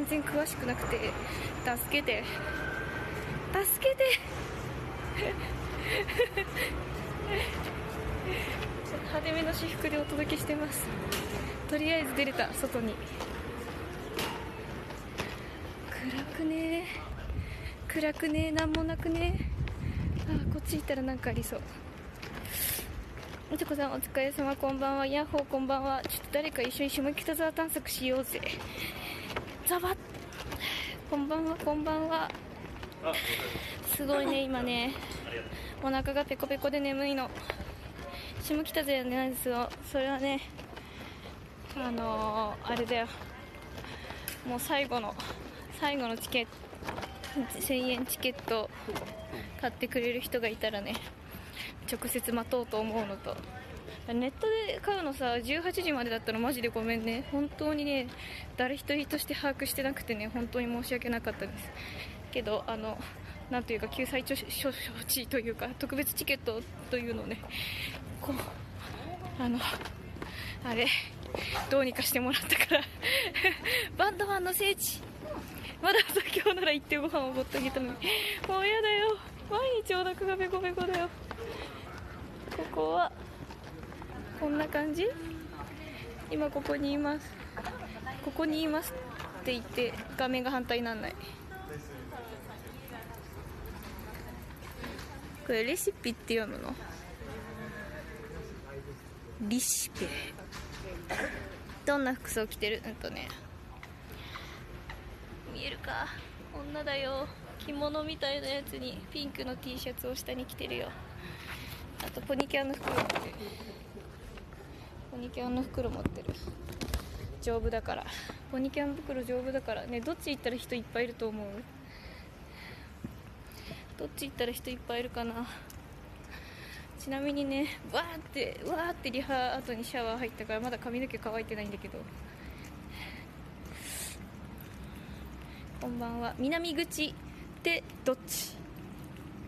全然詳しくなくて助けて。助けて。派手めの私服でお届けしてます。とりあえず出れた外に。暗くね。暗くね。なんもなくね。あこっち行ったらなんかありそう。みちこさんお疲れ様。こんばんは。ヤッホーこんばんは。ちょっと誰か一緒に下北沢探索しようぜ。こんばんはこんばんは。すごいね今ね。お腹がペコペコで眠いの。下北沢なんですよ。それはねあのー、あれだよ。もう最後の最後のチケット1000円チケット買ってくれる人がいたらね直接待とうと思うのと。ネットで買うのさ18時までだったらマジでごめんね。本当にね誰一人として把握してなくてね本当に申し訳なかったです。けどあのなんというか救済処置というか特別チケットというのをねこうあのあれどうにかしてもらったからバンドマンの聖地。まださ今日なら行ってご飯をおごってあげたのに。もう嫌だよ。毎日お腹がペコペコだよ。ここは。こんな感じ？今ここにいます。ここにいますって言って画面が反対にならない。これレシピって読むの？リシペどんな服装着てる？うんとね。見えるか？女だよ。着物みたいなやつにピンクの T シャツを下に着てるよ。あとポニキャンの袋持ってる。ニキャンの袋持ってる。丈夫だから。ポニキャン袋丈夫だから。ねどっち行ったら人いっぱいいると思う？どっち行ったら人いっぱいいるかな？ちなみにねわーってわーってリハ後にシャワー入ったからまだ髪の毛乾いてないんだけど。こんばんは。南口ってどっち？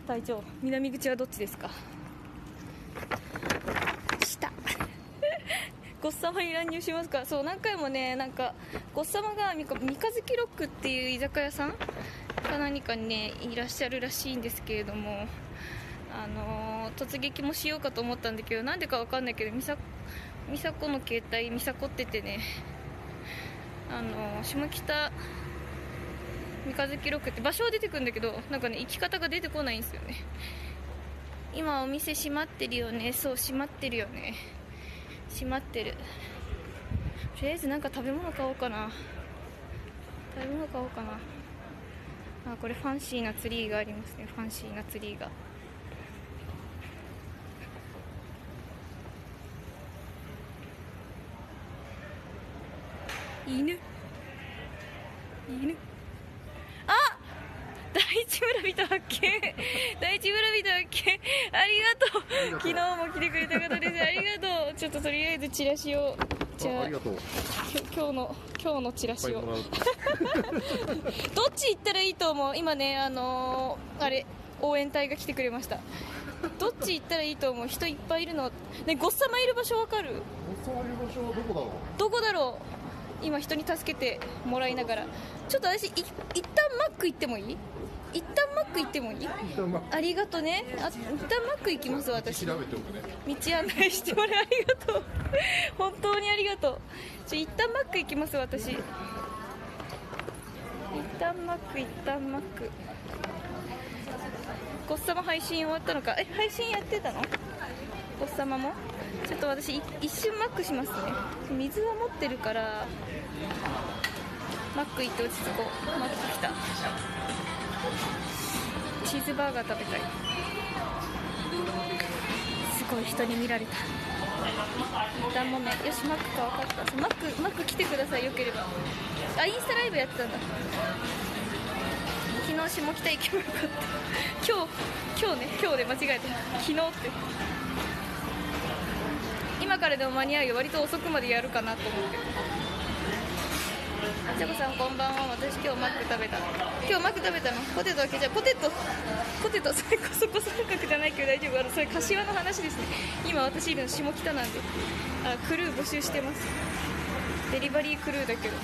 隊長南口はどっちですか下ゴッサマに乱入しますか？そう何回もねなんかゴッサマが三日月ロックっていう居酒屋さんか何かにねいらっしゃるらしいんですけれどもあのー、突撃もしようかと思ったんだけどなんでかわかんないけど美佐子の携帯美佐子っててねあのー、下北三日月ロックって場所は出てくるんだけどなんかね行き方が出てこないんですよね。今お店閉まってるよね。そう閉まってるよね。閉まってる。とりあえずなんか食べ物買おうかな。食べ物買おうかな。あこれファンシーなツリーがありますね。ファンシーなツリーが。犬。犬。あっ！第一村人発見。第一村人発見。ありがとう。昨日も来てくれた方です。ありがとう。ちょっととりあえずチラシを。じゃあ今日の今日のチラシを。どっち行ったらいいと思う？今ねあのー、あれ応援隊が来てくれました。どっち行ったらいいと思う？人いっぱいいるの。ねゴッサマいる場所わかる？ゴッサマいる場所はどこだろう？どこだろう？今人に助けてもらいながら。ちょっと私い一旦マック行ってもいい？一旦マック行ってもいい？ありがとうね。あ一旦マック行きます私。調べておくね。道案内してもらいありがとう。本当にありがとう。じゃ一旦マック行きます私。一旦マック一旦マック。ゴッサマ配信終わったのか。え配信やってたの？ゴッサマも？ちょっと私一瞬マックしますね。水は持ってるからマック行って落ち着こう。マック来たチーズバーガー食べたい。すごい人に見られた。一旦もねよしマックか分かった。マックマック来てくださいよければ。あインスタライブやってたんだ。昨日下北行けばよかった。今日今日ね今日で間違えた。昨日って。今からでも間に合うよ。割と遅くまでやるかなと思って。あちゃこさんこんばんは私今日マック食べた今日マック食べたのポテトだけじゃポテトポテトそれこそこそ価格じゃないけど大丈夫あのそれ柏の話ですね今私いるの下北なんであクルー募集してますデリバリークルーだけど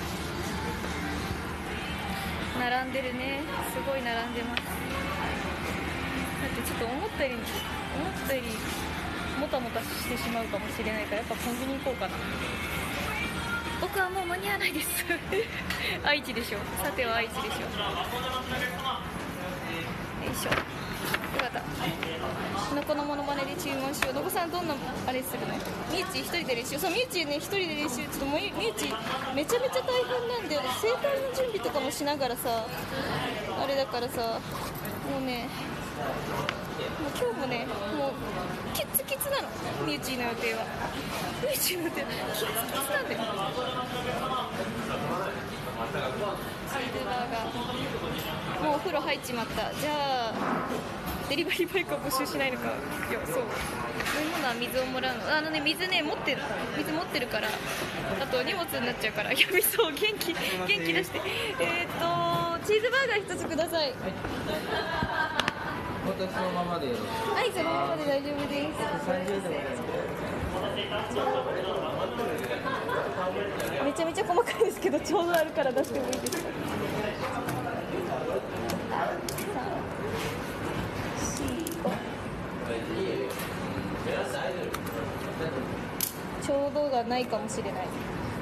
並んでるねすごい並んでますだってちょっと思ったより思ったよりもたもたしてしまうかもしれないからやっぱコンビニ行こうかな僕はもう間に合わないです。愛知でしょさては愛知でしょよいしょ。よかった。のこのモノマネで注文しよう。のこさんどんなあれするの？みゆち一人で練習。そうみゆちね一人で練習。ちょっともうみゆちめちゃめちゃ大変なんだよね整体の準備とかもしながらさあれだからさもうねもう今日もねもうキツキツなの。みゆちの予定は。みゆちの予定はキツキツなんだよ。チーズバーガーもうお風呂入っちまった。じゃあデリバリーバイクを募集しないのか。いやそう。飲み物は水をもらうの。あのね水ね持ってる。水持ってるから。あと荷物になっちゃうから。やみそう。元気。元気出して。えー、っとチーズバーガー一つください。私のままでよろしいはいそのままで大丈夫です。30でございます。めちゃめちゃ細かいですけどちょうどあるから出してもいいです。かちょうどがないかもしれない。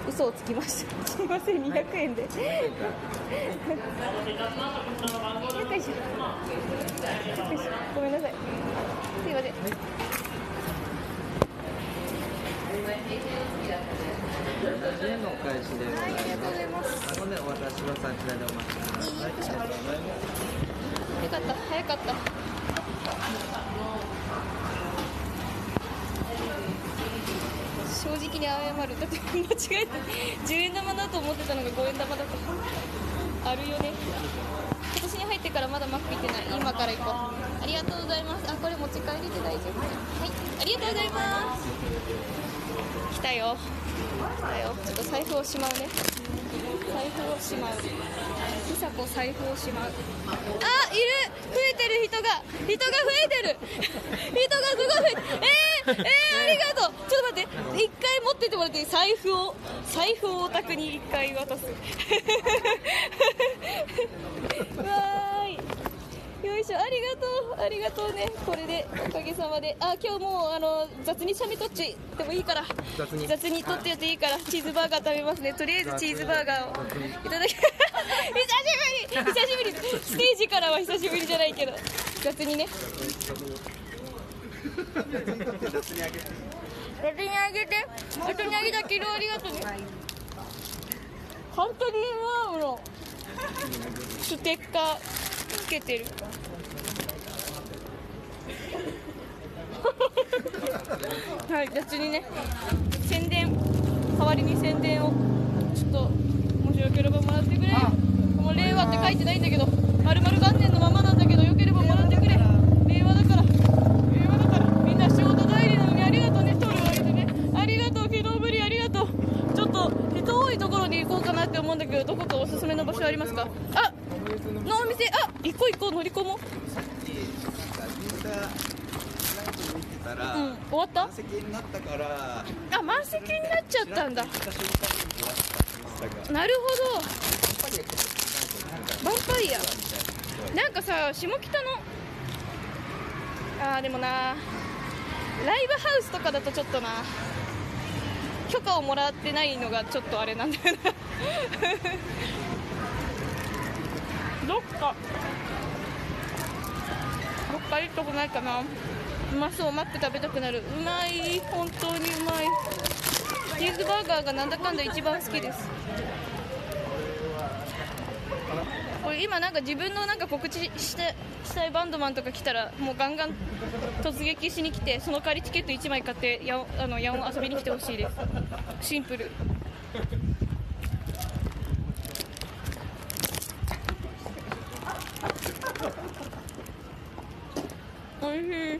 嘘をつきました。すいません200円で。よいしょよいしょごめんなさい。すいません。30円のお返しでございまます。のでお渡しはそちらでお待ちくださいありがとうございます。よかった早かった正直に謝る。だって間違えて10円玉だと思ってたのが5円玉だったあるよね。今年に入ってからまだマック行ってない今から行こう。ありがとうございます。あこれ持ち帰りで大丈夫。はい。ありがとうございます。来たよ。来たよ。ちょっと財布をしまうね。財布をしまう。ひさこ財布をしまうあいる。増えてる人が。人が増えてる。人がすごい増えてえー、えー、ありがとう。ちょっと待って。一回持っててもらっていい？財布を。財布をお宅に一回渡す。わー。しょありがとうありがとうね。これでおかげさまで。あ今日もうあの雑にしゃべとっちでもいいから。雑に。雑にとってやっていいからチーズバーガー食べますね。とりあえずチーズバーガーをいただき 久しぶり。久しぶり。ステージからは久しぶりじゃないけど。雑にね。雑にあげて。雑にあげたけどありがとうね。本当にワームのステッカーつけてる はい雑にね。宣伝代わりに宣伝をちょっともしよければもらってくれもう令和って書いてないんだけどまるまる元年のままなんだけどよければもらってくれ。令和だから。令和だから。みんな仕事帰りなのにありがとうね取るわけでね。ありがとう昨日ぶりありがとう。ちょっと人多いところに行こうかなって思うんだけどどこかおすすめの場所ありますか？あのお店あ行こう行こう乗り込もうたら、うん終わった？満席になったからあ満席になっちゃったんだ。なるほど。ヴァンパイア。なんかさ下北の？あーでもな。ライブハウスとかだとちょっとな。許可をもらってないのがちょっとあれなんだよな。どっか。どっかいいとこないかなうまそうマック食べたくなる。うまい本当にうまい。チーズバーガーがなんだかんだ一番好きです。これ今なんか自分のなんか告知してしたいバンドマンとか来たらもうガンガン突撃しに来てその代わりチケット1枚買ってやあのやお遊びに来てほしいです。シンプルおいしい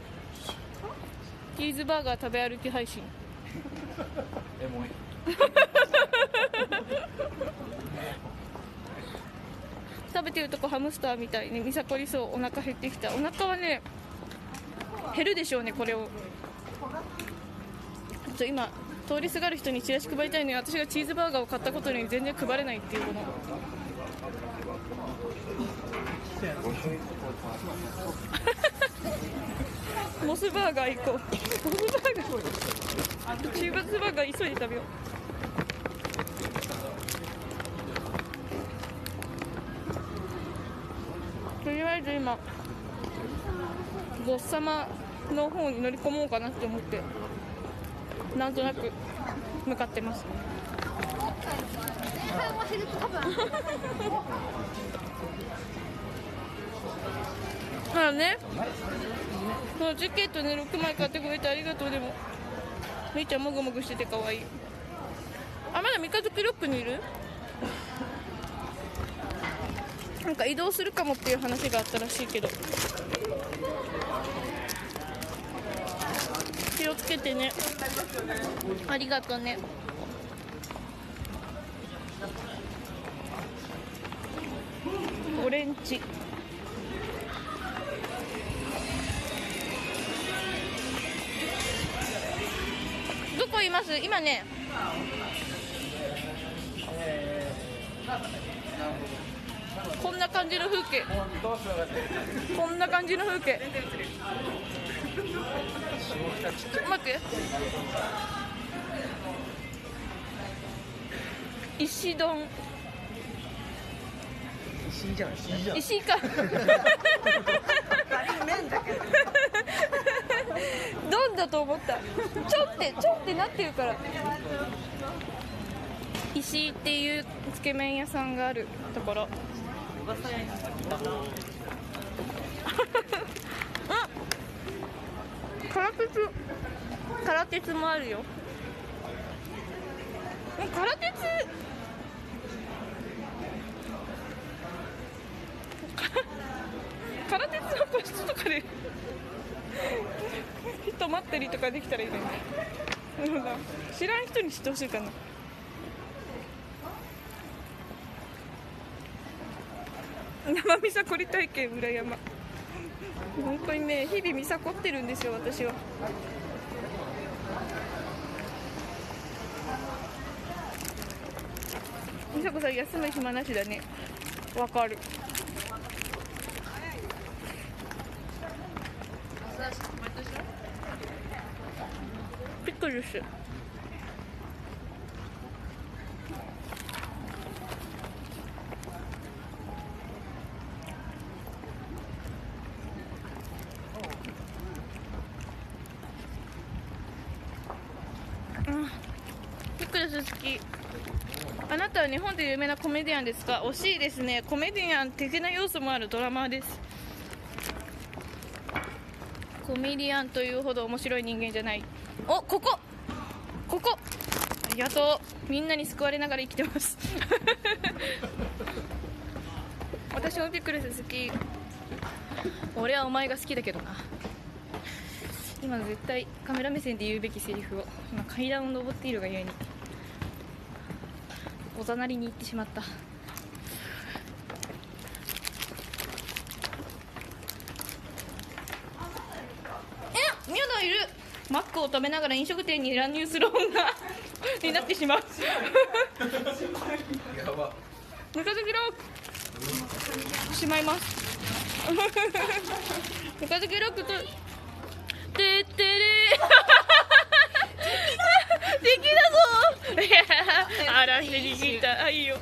チーズバーガー食べ歩き配信。エモい。食べてるとこハムスターみたいにみさこりそうお腹減ってきた。お腹はね減るでしょうねこれを。ちょ今通りすがる人にチラシ配りたいのに私がチーズバーガーを買ったことに全然配れないっていうこの モスバーガー行こう。モスバーガー中華バーガー急いで食べよう。とりあえず今ボッサマの方に乗り込もうかなって思ってなんとなく向かってます。まあねこのチケットね6枚買ってくれてありがとう。でもみーちゃんもぐもぐしてて可愛い。あまだ三日月ロックにいる？なんか移動するかもっていう話があったらしいけど。気をつけてね。ありがとうね。オレンジ。います。今ね。こんな感じの風景。こんな感じの風景。待って。石丼。石井じゃん石井じゃん。石井かどんだと思った。ちょってちょってなってるから。石井っていうつけ麺屋さんがあるところ。うん。空鉄空鉄もあるよ。え空鉄？空鉄の個室とかで人待ったりとかできたらいいねなんか知らん人に知ってほしいかな。生ミサコリ体験裏山。本当にね日々ミサコってるんですよ私は。美佐子さん休む暇なしだね。わかる。クルスうんピクルス好きあなたは日本で有名なコメディアンですか？惜しいですね。コメディアン的な要素もあるドラマーです。コメディアンというほど面白い人間じゃない。おここ。ここ。ありがとう。みんなに救われながら生きてます。私もピクルス好き。俺はお前が好きだけどな。今絶対カメラ目線で言うべきセリフを。今階段を登っているがゆえに。おざなりに行ってしまったえミャダいるながら飲食店に乱入する女 になってしまう。やば。ムカつきろしまいます。ムカつきロックとてってれ 敵だぞ。いやあらして握った。あいいよ。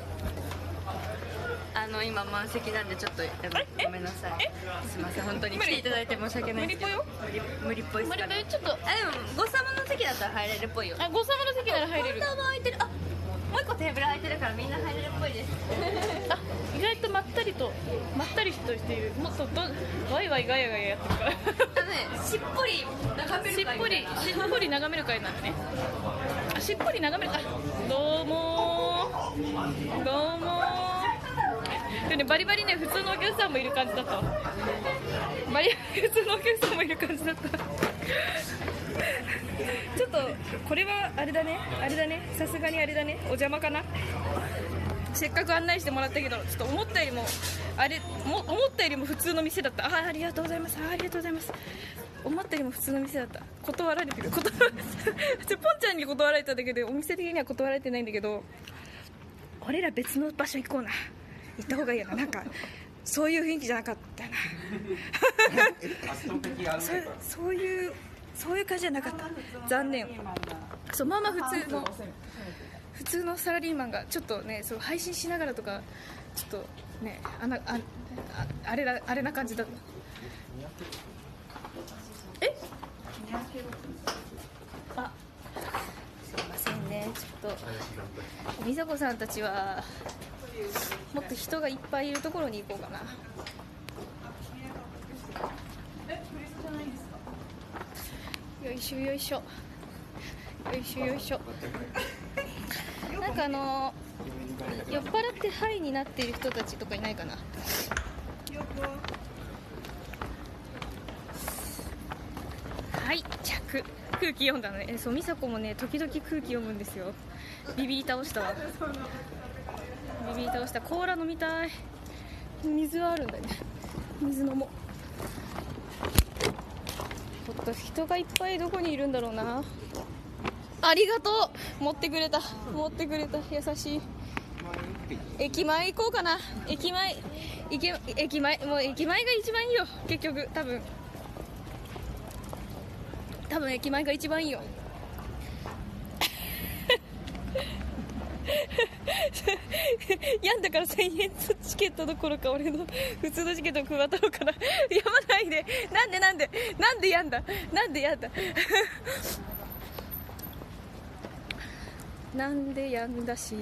あの今満席なんでちょっとやめごめんなさい。すいません。本当に来ていただいて申し訳ないですけど。無理ぽよ。無理っぽいっす無理かねぽよちょっと。あでもの席だったら入れるっぽいよ。あご様の席なら入れる。カウンターも空いてる。あもう一個テーブル空いてるからみんな入れるっぽいです。あ意外とまったりとまったりとしている。もっとどワイワイガヤガヤやってるから。あのねしっぽり眺めるしっぽりしっぽり眺める会なんでね。あしっぽり眺めるあどうもー。どうもー。でねバリバリね普通のお客さんもいる感じだったわ。バリ普通のお客さんもいる感じだったちょっとこれはあれだね。あれだね。さすがにあれだね。お邪魔かな。せっかく案内してもらったけどちょっと思ったよりもあれも思ったよりも普通の店だった。あありがとうございます。あありがとうございます。思ったよりも普通の店だった。断られてる。断られてる。ポンちゃんに断られただけでお店的には断られてないんだけど俺ら別の場所行こうな。行った方がいいよな。なんかそういう雰囲気じゃなかったよなそういうそういう感じじゃなかった。残念。そうまあまあ普通の普通のサラリーマンがちょっとねそう配信しながらとかちょっとねあなああれなあれな感じだった。え？あすいませんね。ちょっと美佐子さんたちはもっと人がいっぱいいるところに行こうかな。よいしょよいしょ。よいしょよいしょ。なんかあの酔っ払ってハイになっている人たちとかいないかな？はい着。空気読んだのね。えそう美佐子もね時々空気読むんですよ。ビビり倒したわ。ビビり倒した。コーラ飲みたい。水はあるんだね。水飲もう。ちょっと人がいっぱいどこにいるんだろうな。ありがとう。持ってくれた。持ってくれた。優しい。駅前行こうかな。駅前駅駅前もう駅前が一番いいよ。結局多分。多分駅前が一番いいよ。病んだから1000円チケットどころか俺の普通のチケットを配ったのかなやまないで。なんでなんでなんで病んだ。なんで病んだ。なんで病んだし。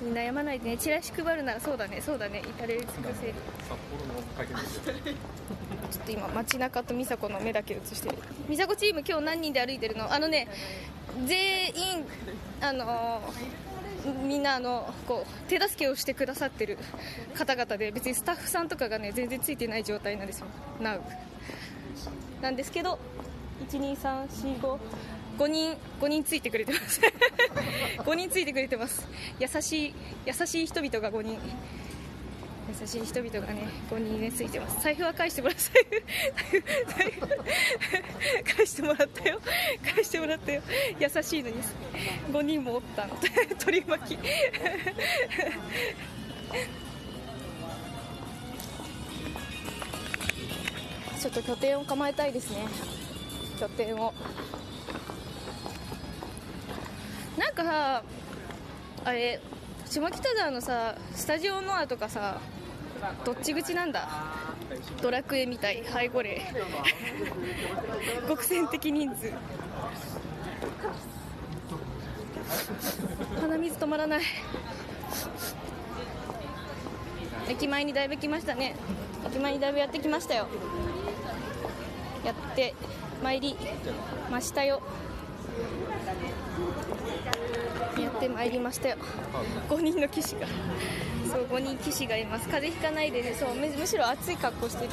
みんなやまないでね。チラシ配るならそうだね。そうだね。至れり尽くせるちょっと今街中と美佐子の目だけ映してる。美佐子チーム今日何人で歩いてるの？あのね全員あのみんなあのこう手助けをしてくださってる方々で別にスタッフさんとかがね全然ついてない状態なんですよ。ナウ。なんですけど12345 5人5人ついてくれてます。5人ついてくれてます。優しい優しい人々が5人。優しい人々がね5人ねついてます。財布は返してもらった財布返してもらったよ。返してもらったよ。優しいのに。5人もおったの。取り巻き。ちょっと拠点を構えたいですね。拠点を。なんかさあれ下北沢のさスタジオノアとかさどっち口なんだ？ドラクエみたい。背後霊極戦的人数。鼻水止まらない。駅前にだいぶ来ましたね。駅前にだいぶやってきましたよ。やってまいりましたよ。ってまいりましたよ。5人の騎士が。そう5人騎士がいます。風邪ひかないでね。そうむむしろ暑い格好してる。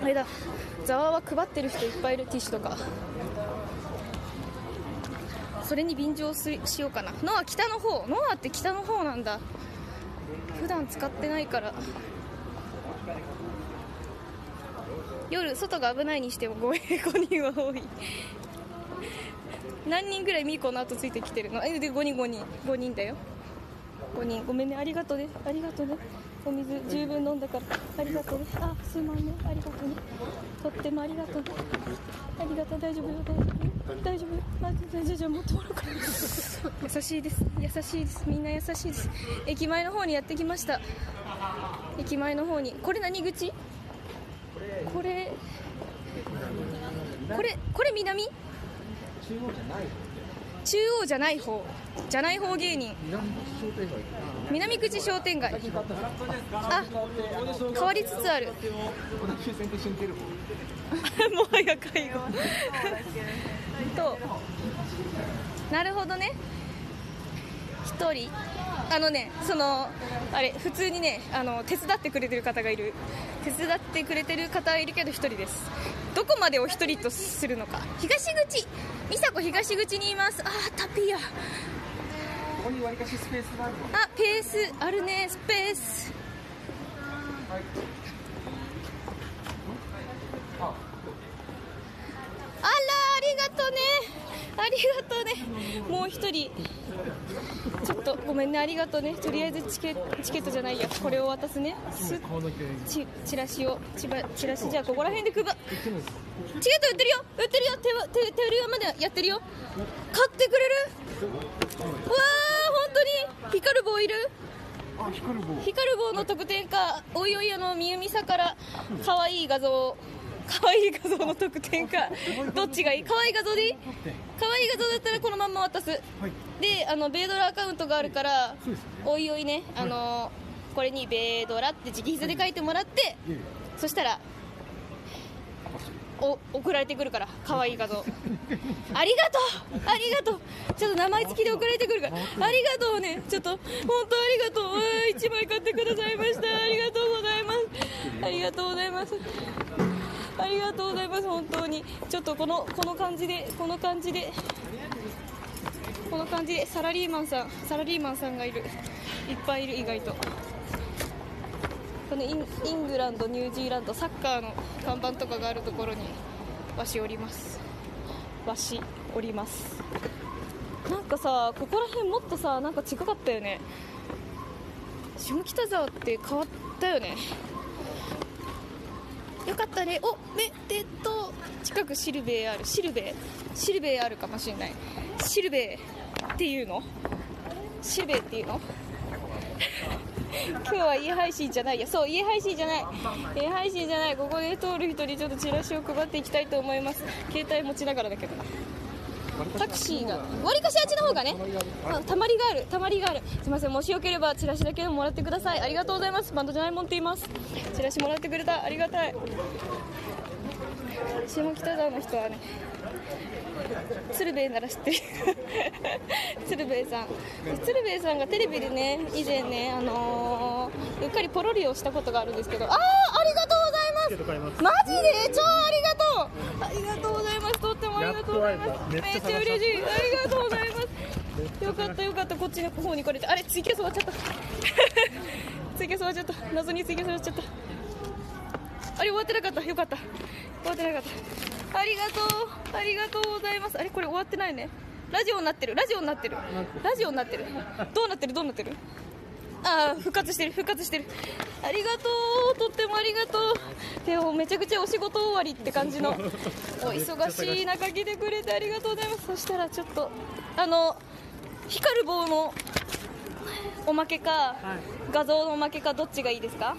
あれだ。ざわは配ってる人いっぱいいるティッシュとか。それに便乗すしようかな。ノア北の方。ノアって北の方なんだ。普段使ってないから。夜外が危ないにしても 5, 5人は多い。何人ぐらいミーコの後ついてきてるの？えで5人5人5人だよ。5人ごめんね。ありがとうね。ありがとうね。お水十分飲んだから。ありがとうね。あすまんね。ありがとうね。とってもありがとうね。ありがとう大丈夫よ。大丈夫。大丈夫。大丈夫。じゃあ持ってもらうから優しいです。優しいです。みんな優しいです。駅前の方にやってきました。駅前の方に。これ何口？これこれこれ南？中央じゃない方。じゃない方芸人。南口商店街。あ変わりつつある。もはや介護。となるほどね。1人。あのねそのあれ普通にねあの手伝ってくれてる方がいる。手伝ってくれてる方はいるけど1人です。どこまでを1人とするのか。東口。美佐子東口にいます。あータピア。ここにわりかしスペースがあるの？あペースあるね。スペース。ああらありががとうねありがとうね。もう一人。ちょっとごめんね。ありがとうね。とりあえずチケチケットじゃないや。これを渡すね。すちチラシを。ちばチラシ。じゃあここら辺で配るチケット売ってるよ。売ってるよ。手は手手売りまでやってるよ。買ってくれる？わあ本当に。光る棒いる？光る棒。の特典か。おいおいあのみゆみさから。可愛い画像可愛い画像の特典か。どっちがいい？可愛い画像でいい？可愛い画像だったらこのまんま渡す、であのベイドラアカウントがあるからおいおいね。あのこれにベイドラって直筆で書いてもらってそしたらお送られてくるから可愛い画像。ありがとう！ありがとう！ちょっと名前付きで送られてくるから。ありがとうね。ちょっと本当ありがとう。うわー1枚買ってくださいました。ありがとうございます。ありがとうございますありがとうございます本当に。ちょっとこのこの感じでこの感じでこの感じでサラリーマンさんサラリーマンさんがいる。いっぱいいる意外と。このイングランドニュージーランドサッカーの看板とかがあるところにわしおります。わしおります。なんかさここら辺もっとさなんか違かったよね。下北沢って変わったよね。よかったね。おめでとう近くシルベーある。シルベー？シルベーあるかもしれない。シルベーっていうの？シルベーっていうの？今日は家配信じゃないやそう家配信じゃない。家配信じゃない。ここで通る人にちょっとチラシを配っていきたいと思います。携帯持ちながらだけどタクシーがわりかしあっちの方がねあたまりがあるたまりがある。すいませんもしよければチラシだけでももらってください。ありがとうございます。バンドじゃないもんって言います。チラシもらってくれた。ありがたい。下北沢の人はね鶴瓶なら知ってる。鶴瓶さん。鶴瓶さんがテレビでね以前ねあのーうっかりポロリをしたことがあるんですけど。ああありがとうございます。マジで？超ありがとう。ありがとうございます。ありがとうございます。めっちゃ嬉しい。ありがとうございます。よかったよかった。こっちの方に行かれて。あれツイキャス終わっちゃったツイキャス終わっちゃった謎にツイキャス終わっちゃった。あれ終わってなかった。よかった。終わってなかったありがとう。ありがとうございます。あれこれ終わってないね。ラジオになってる。ラジオになってる。ラジオになってる。どうなってる？どうなってる？ああ復活してる復活してる。ありがとう。とってもありがとう。でもめちゃくちゃお仕事終わりって感じの。お忙しい中来てくれてありがとうございます。そしたらちょっとあの光る棒のおまけか、画像のおまけかどっちがいいですか？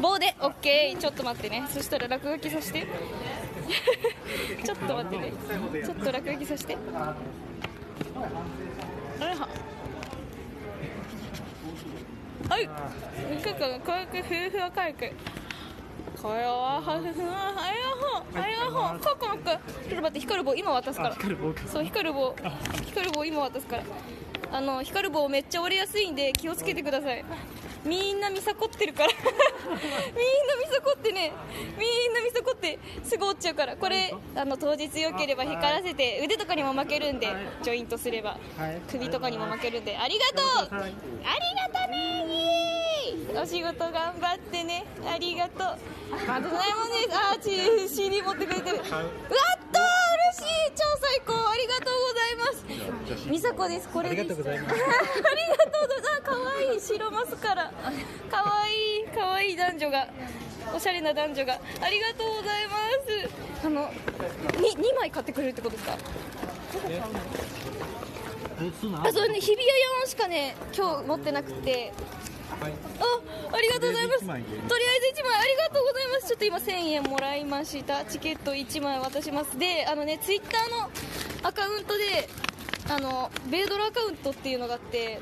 棒で。オッケー。ちょっと待ってね。そしたら落書きさせて。ちょっと待ってね。ちょっと落書きさせて。あれ？ははい。なん。かこうやって夫婦はかいくこれははふふありがとうありがとうココモックちょっと待って光る棒今渡すからそう光る棒光る棒今渡すからあの光る棒めっちゃ折れやすいん。で気をつけてくださいみんな見さこってるから。みんな見さこってね。みんな見さこってすぐ折っちゃうから。これあの当日よければ光らせて腕とかにも負けるんでジョイントすれば。首とかにも負けるんで。ありがとう！ありがとねイエーイ！お仕事頑張ってね。ありがとう。またないもんです。あ CD 持ってくれてる。うわっと嬉しい。超最高ありがとうございます。美佐子です。これです。ありがとうございます。ありがとうございます。あ可愛い。白マスカラ。可愛い可愛い男女が。おしゃれな男女が。ありがとうございます。あのに2枚買ってくれるってことですか？あそうね日比谷4しかね今日持ってなくてあありがとうございます。とりあえず1枚ありがとうございます。ちょっと今1000円もらいました。チケット1枚渡します。であのねツイッターのアカウントであのベイドラアカウントっていうのがあって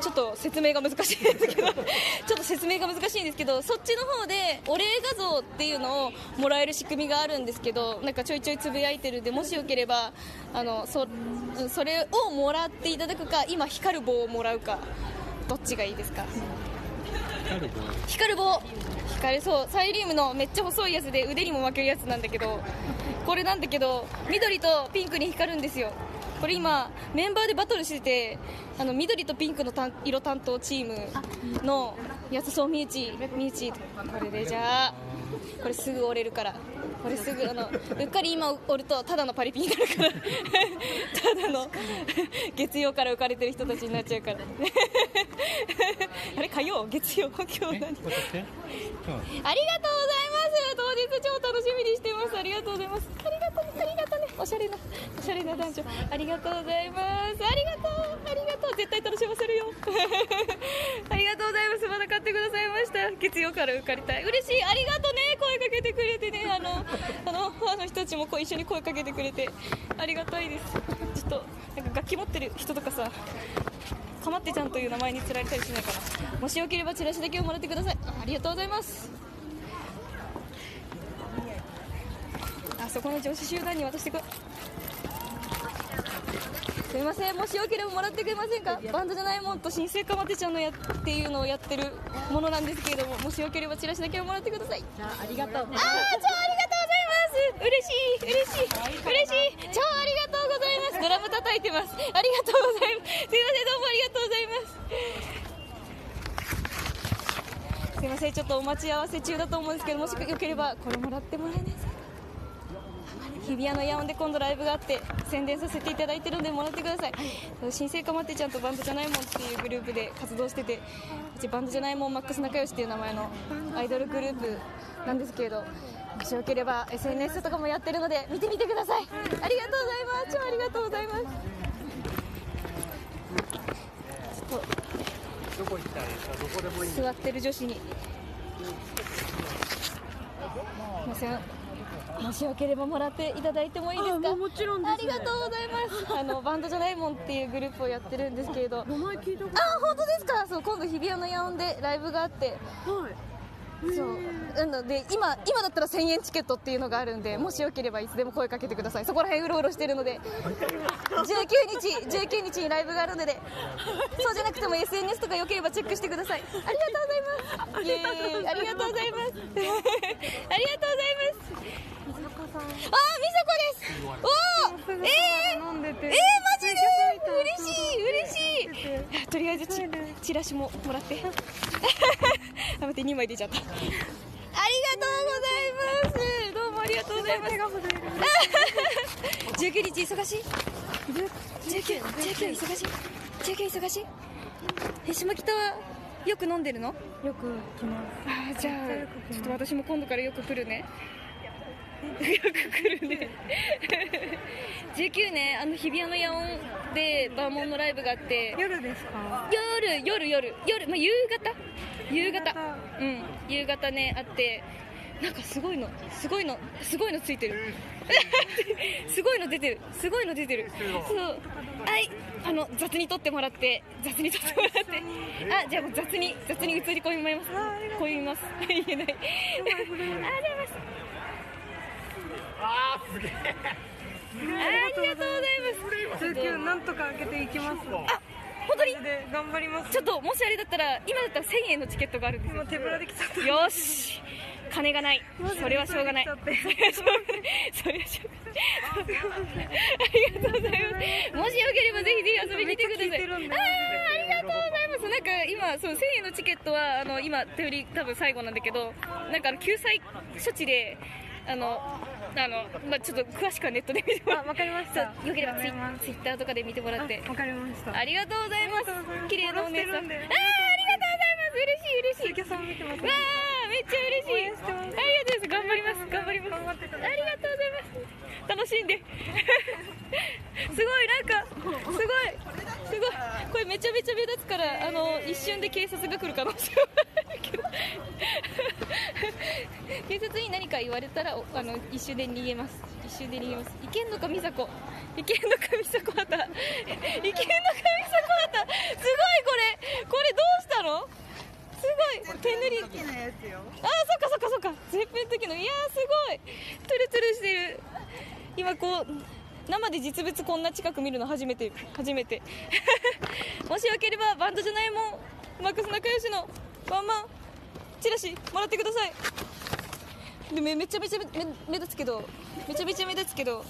ちょっと説明が難しいですけどちょっと説明が難しいんですけどそっちの方でお礼画像っていうのをもらえる仕組みがあるんですけどなんかちょいちょいつぶやいてるんでもしよければあのそそれをもらっていただくか今光る棒をもらうかどっちがいいですか？光る棒。光るそうサイリウムのめっちゃ細いやつで腕にも巻けるやつなんだけどこれなんだけど緑とピンクに光るんですよ。これ今メンバーでバトルしててあの緑とピンクの担色担当チームのやつそうみゆちみゆちこれでじゃあこれすぐ折れるからここれすぐあのうっかり今おるとただのパリピになるから。ただの 月曜から浮かれてる人たちになっちゃうから。あれ火曜？月曜？今日何ありがとうございます当日超楽しみにしてます。ありがとうございます。ありがとうありがとうね。おしゃれなおしゃれな男女。ありがとうございます。ありがとうありがとう。絶対楽しませるよ。ありがとうございます。まだ買ってくださいました。月曜から受かりたい。嬉しい。ありがとうね。声かけてくれてね。あのあのファンの人たちもこう一緒に声かけてくれて。ありがたいです。ちょっとなんか楽器持ってる人とかさかまってちゃんという名前につられたりしないかな。もしよければチラシだけをもらってください。ありがとうございます。あそこの女子集団に渡してく。すみません。もしよければもらってくれませんか？バンドじゃないもんと新生かまってちゃんのやっていうのをやってるものなんですけれどももしよければチラシだけをもらってください。じゃあありがとう。あー超ありがとうございます。嬉しい。嬉しい。嬉しい。超ありがとうございます。ドラム叩いてます。ありがとうございます。すいません。どうもありがとうございます。すいません。ちょっとお待ち合わせ中だと思うんですけどもしよければこれもらってもらえないですか？日比谷のヤオンで今度ライブがあって宣伝させていただいてるんでもらってください、新生かまってちゃんとバンドじゃないもんっていうグループで活動しててうちバンドじゃないもんマックス仲良しっていう名前のアイドルグループなんですけれどもしよければ SNS とかもやってるので見てみてください。ありがとうございます。超ありがとうございます。ちょっと座ってる女子に。すいません もしよければもらっていただいてもいいですか？もちろんありがとうございます。あのバンドじゃないもんっていうグループをやってるんですけれど。名前聞いたことあ本当ですか？そう今度日比谷のヤオンでライブがあって。そう。なので今今だったら1000円チケットっていうのがあるんでもしよければいつでも声かけてください。そこら辺うろうろしてるので。19日19日にライブがあるので。そうじゃなくても SNS とかよければチェックしてください。ありがとうございます。イエーイ。ありがとうございます。ありがとうございますあー、みさこです。おー、えー、えー、マジで？嬉しい、嬉しい。とりあえずチチラシももらって。あ、待って、2枚出ちゃった。ありがとうございます。どうもありがとうございます。19日忙しい ?19、19忙しい ?19 忙しい？え、下北はよく飲んでるの？よく来ます。あーじゃあちょっと私も今度からよく来るねよく来るね。19ねあの日比谷の野音でバーモンのライブがあって。夜ですか？夜夜夜夜、まあ、夕方？夕方。夕方。うん。夕方ねあって。なんかすごいの。すごいの。すごいのついてる。すごいの出てる。すごいの出てる。そう。はい。あの雑に撮ってもらって。雑に撮ってもらって。あじゃあもう雑に雑に映り込みます。込みます。言えない。あありがとうございますあーすげえ。ありがとうございます。19なんとか開けていきます。あ本当に？で頑張ります。ちょっともしあれだったら今だったら1000円のチケットがあるんですよ今手ぶらで来ちゃった。よし。金がない。それはしょうがない。それはしょうがない。ありがとうございます。もしよければぜひぜひ遊びに来てください。あーありがとうございます。なんか今そう1000円のチケットはあの今手売り多分最後なんだけどなんかあの救済処置であのあのまあちょっと詳しくはネットで見てもらあわかりました。よければツイツイッターとかで見てもらって。あわかりました。ありがとうございます。綺麗なお姉さん。あーありがとうございます。嬉しい嬉しい。水木さん見てます。わ。あめっちゃ嬉しい。ありがとうございます頑張ります。頑張ります。ありがとうございます楽しんで。すごいなんかすごいすごいこれめちゃめちゃ目立つからあの一瞬で警察が来る可能性はあるけど。警察に何か言われたらおあの一瞬で逃げます。一瞬で逃げます。いけんのか美佐子。いけんのか美佐子畑。いけんのか美佐子畑。すごいこれ。これどうしたの？すごい手塗り。あーそっかそっかそっか。絶品の時の。いやーすごい。トゥルトゥルしてる今こう生で実物こんな近く見るの初めて初めて。もしよければバンドじゃないもんマックス仲良しのワンマンチラシもらってください。でめめちゃめちゃ目立つけどめちゃめちゃ目立つけど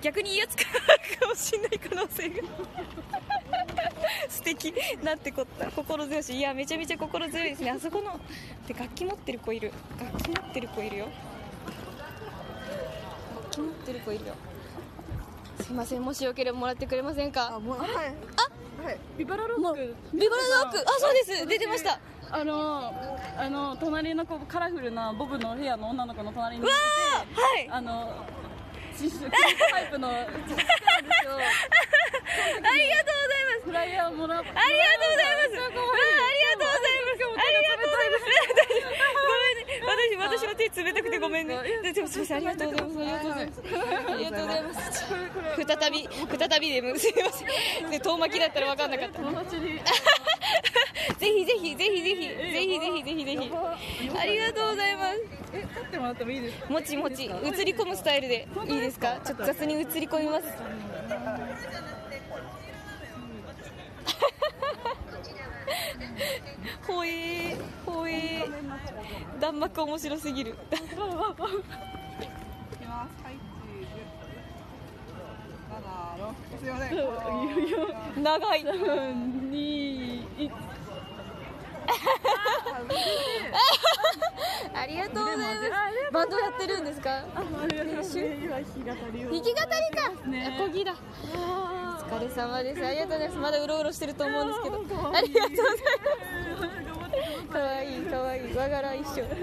逆にいいやつかかもしんない可能性が。素敵なんてこった。心強し。いやめちゃめちゃ心強いですね。あそこので楽器持ってる子いる。楽器持ってる子いるよ。ってる子いるよ。すいませんもしよければもらってくれませんか？もうはい。あはい。ビバラロック。ビバラドッグあそうです。出てました。あのあの隣の子カラフルなボブの部屋の女の子の隣に。いてはい。あのシッシュクリップパイプの ありがとうございます。フライヤーもらっありがとうございます。わあ、ありがとうございます。ありがとうございます。私、私の手冷たくてごめんね。でも、すみません、ありがとうございます。ありがとうございます。再び、再びでも、すみません。で、遠巻きだったら分かんなかった。ぜひぜひ、ぜひぜひ、ぜひぜひ、ぜひぜひ。ありがとうございます。え立ってもらってもいいですか？もちもち、映り込むスタイルでいいですか？ちょっと雑に映り込みます。ほえー、ほえー。弾幕面白すぎる。いきますはいチーズ七六すいません長い。二一ありがとうございます。バンドやってるんですか？ありがとうございます今弾き語りを弾き語りか。ねアコギだ。あお疲れ様です。ありがとうございます。まだうろうろしてると思うんですけど。あ りがとうございます。ー頑張ってくださいかわい一緒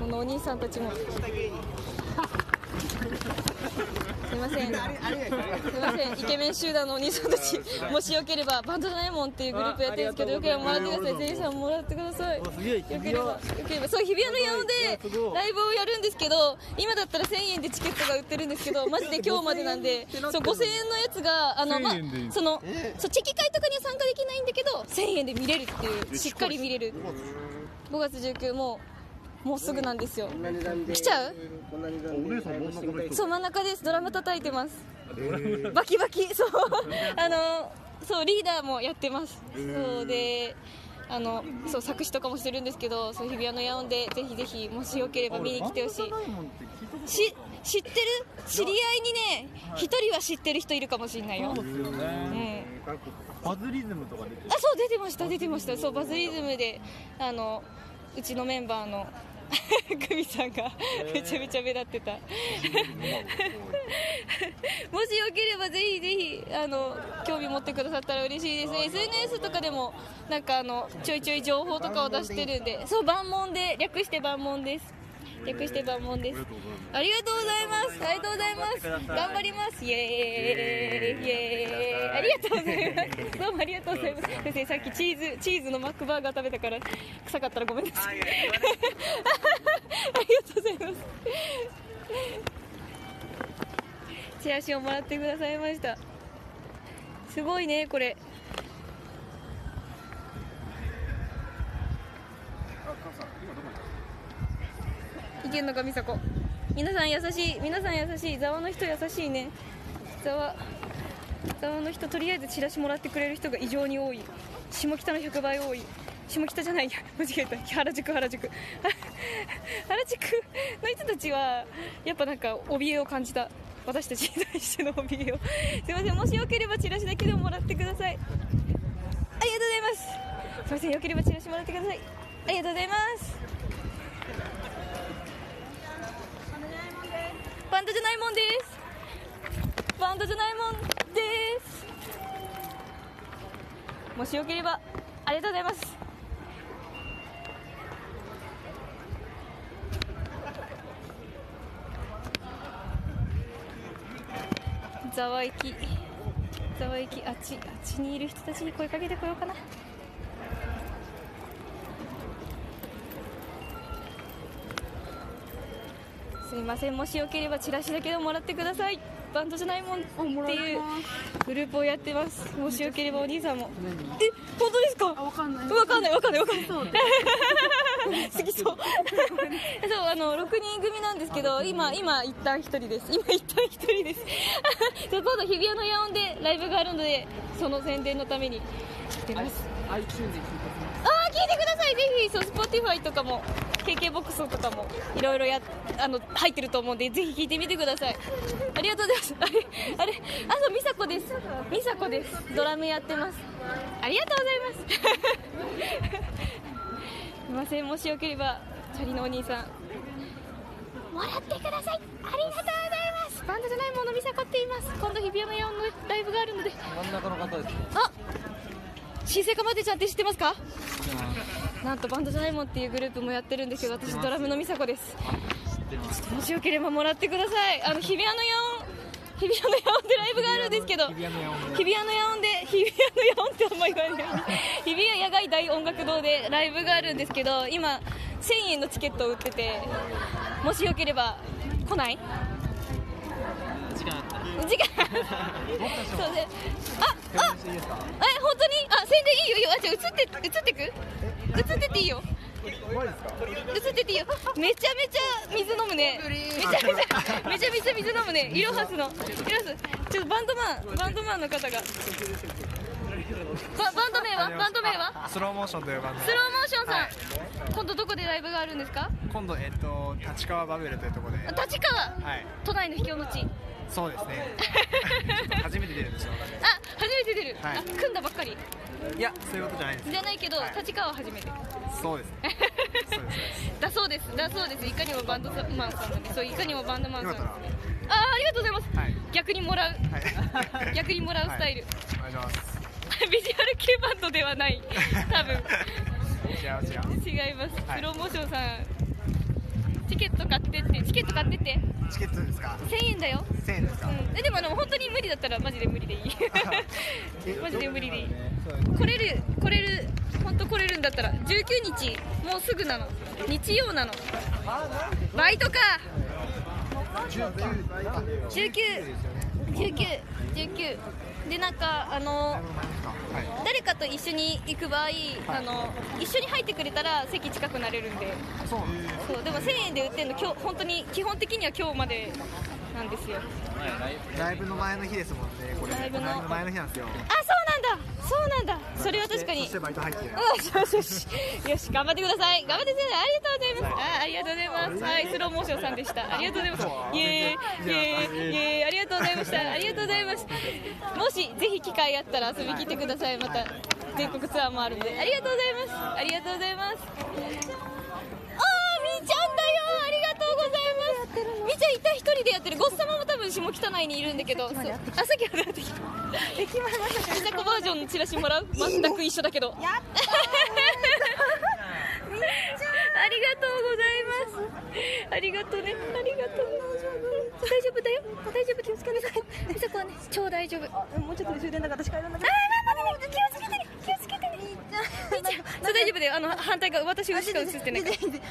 このお兄さんたちもすいません。すいません。イケメン集団のお兄さんたちもしよければバンドじゃないもんっていうグループやってるんですけどよければもらってください全員さんもらってくださいよければよければ。そう日比谷のヤオンでライブをやるんですけど今だったら1000円でチケットが売ってるんですけど マジで今日までなんでそう5000円のやつがあのまあそのそうチェキ会とかには参加できないんだけど1000円で見れるっていうしっかり見れる。5月19もうもうすぐなんですよ。来ちゃう？そう真ん中です。ドラム叩いてます。バキバキ。そう。あのそうリーダーもやってます。そうであのそう作詞とかもしてるんですけどそう日比谷のヤオンでぜひぜひもしよければ見に来てほしい。し知ってる？知り合いにね一人は知ってる人いるかもしれないよ。そうですようねんバズリズムとか出てあそう出てました出てました。そうバズリズムであのうちのメンバーの 久美さんがめちゃめちゃ目立ってた。もしよければぜひぜひあの興味持ってくださったら嬉しいです SNS とかでもなんかあのちょいちょい情報とかを出してるんでそう万門で略して万門です略して万門です。ありがとうございます。ありがとうございます。頑張ります。イエーイ。イエーイ。ありがとうございます。どうもありがとうございます。先生さっきチーズチーズのマックバーガー食べたから臭かったらごめんなさい。ありがとうございます。チラシをもらってくださいました。すごいねこれ。いけんのか美佐子皆さん優しい。皆さん優しい。ざわの人優しいね。ざわざわの人とりあえずチラシもらってくれる人が異常に多い。下北の100倍多い。下北じゃない。や間違えた。原宿原宿。原宿？の人たちはやっぱなんか怯えを感じた。私たちに対しての怯えを。すいません。もしよければチラシだけでももらってください。ありがとうございます。すいません。よければチラシもらってください。ありがとうございます。バンドじゃないもんです。バンドじゃないもんです。もしよければありがとうございます。ざわいきざわいきあっちあっちにいる人たちに声かけてこようかな。すみません。もしよければチラシだけでももらってください。バンドじゃないもん。っていうグループをやってます。もしよければお兄さんも。え本当ですか？わかんない。わかんないわかんないわかんない。好きそう。そうあの6人組なんですけど今今一旦一人です。今一旦一人です。今度日比谷のヤオンでライブがあるのでその宣伝のために。出ます。iTunes で聞いてああ聞いてください。ぜひそう Spotify とかも KK ボックスとかもいろいろやあの入ってると思うんでぜひ聞いてみてください。ありがとうございます。あれあれあそう美佐子です。美佐子です。ドラムやってます。ありがとうございます。すいません。もしよければチャリのお兄さん。もらってください。ありがとうございます。バンドじゃないものみさこって言います。今度日比谷のヤオンのライブがあるので。真ん中の方ですね。あ新生かまてちゃんって知ってますか？なんとバンドじゃないもんっていうグループもやってるんですけど私ドラムのみさこです。もしよければもらってください。あの日比谷のヤオン日比谷のヤオンでライブがあるんですけど日比谷のヤオンで日比谷のヤオンで日比谷のヤオンってあんま言わない日比谷野外大音楽堂でライブがあるんですけど今1000円のチケットを売っててもしよければ来ない？時間あった。ら時間。そうでああえ本当に？あ宣伝いいよいいよ。あじゃあ映って映ってく？映ってていいよ。映ってていいよ。めちゃめちゃ水飲むね。めちゃめちゃめちゃめちゃ水飲むね。イロハスの。イロハスちょっとバンドマンバンドマンの方が。ババンド名は？バンド名は？スローモーションというバンド。スローモーションさん、今度どこでライブがあるんですか？今度えっと立川バブルというところで。あ立川。はい。都内の秘境の地そうですね。初めて出るんですよ。あ初めて出る、はい。あ組んだばっかり。いやそういうことじゃないです。じゃないけど、はい。立川は初めて。そうです。ね だそうです。だそうです。いかにもバンドマンさんなんでそういかにもバンドマンさん。あーありがとうございます、はい。逆にもらう。はい。逆にもらうスタイル、お願いします。ビジュアル系バンドではない。多分。違う違う違います、はい。スローモーションさんチケット買ってって。チケット買ってって。チケットですか？1000円だよ、1000円ですか？うん、えでもあの本当に無理だったらマジで無理でいい。え マジで無理でいい。来れる来れる本当来れるんだったら19日もうすぐなの。日曜なの。バイトか。1919でなんかあのはい誰かと一緒に行く場合あの一緒に入ってくれたら席近くなれるんで。そうでも1000円で売ってるの今日本当に基本的には今日までなんですよ。ライブの前の日ですもんねこれ。ライブの。前の日なんですよ。あそうなんだ。そうなんだ。それは確かに。そしてバイト入ってるよしよしよしよし頑張ってください。頑張ってください。ありがとうございます。あありがとうございます。はい。スローモーションさんでした。ありがとうございます。イエーイ。イエーイ。イエーイ。ありがとうございました。ありがとうございます。もしぜひ機会あったら遊びに来てください。また全国ツアーもあるので。ありがとうございます。ありがとうございます。あーみーちゃんだよとうございます。みーちゃんいた一人でやってる。ゴッサマも多分下北内にいるんだけど。そう。あさっきまで会ってきた。駅前まさかみさこバージョンのチラシもらう？全く一緒だけど。やったありがとうございます。ありがとうね。ありがとう。大丈夫だよ。大丈夫。気をつけて。みさこはね超大丈夫。もうちょっとで終電だから私帰らなきゃ。あー、待ってね、気をつけてね、気をつけて大丈夫だよ。あの反対側、私しか映ってない。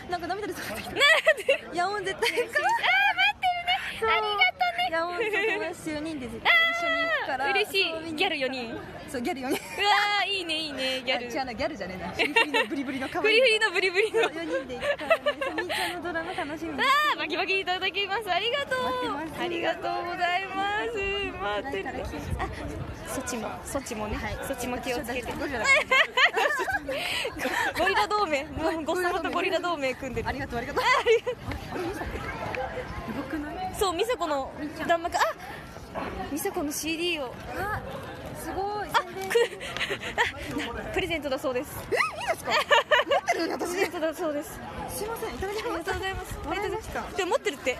なんか涙出そうってきたなんで？ヤオン絶対あー、待ってるね。ありがとうね。ヤオン友達4人で絶対一緒に行くから嬉しそうい。ギャル4人。そうギャル4人うわー、いいねいいねギャル。違うなギャルじゃねえなフリフリのブリブリの可愛いフリフリのブリブリの。4人で行くからねそうみーちゃんのドラマ楽しみにあー、バキバキいただきます。ありがとう。ありがとうございます。待ってるね。あ、そっちも、そっちもね。そっちも気をつけて。ゴリラ同盟、ゴリラ同盟組んでるあ。りがとうありがとうそう、美佐子の弾幕、あ美佐子の CD を。あすごいあ、く、あ、プレゼントだそうです。えいいですか？持ってるの私プレゼントだそうです。すいませんいただきありがますとうございます。もらいましたでも持ってるって。いいい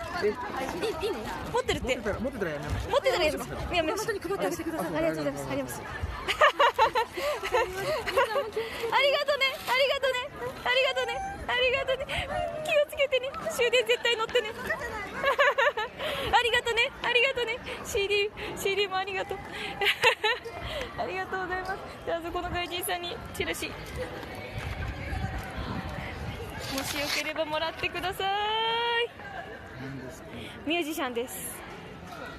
いの？持ってるって。持ってたらやめまし持ってたらやめます。やめます。本当に配ってあげてくださいありがとうございます。ありがとうございます。ありがとうね。ありがとうね。ありがとうね。ありがとうね。気をつけてね。終電絶対乗ってね。ありがとうね。CD、CD もありがとう。ありがとうございます。じゃあ、そこの外人さんにチラシ。もしよければもらってください。ミュージシャンです。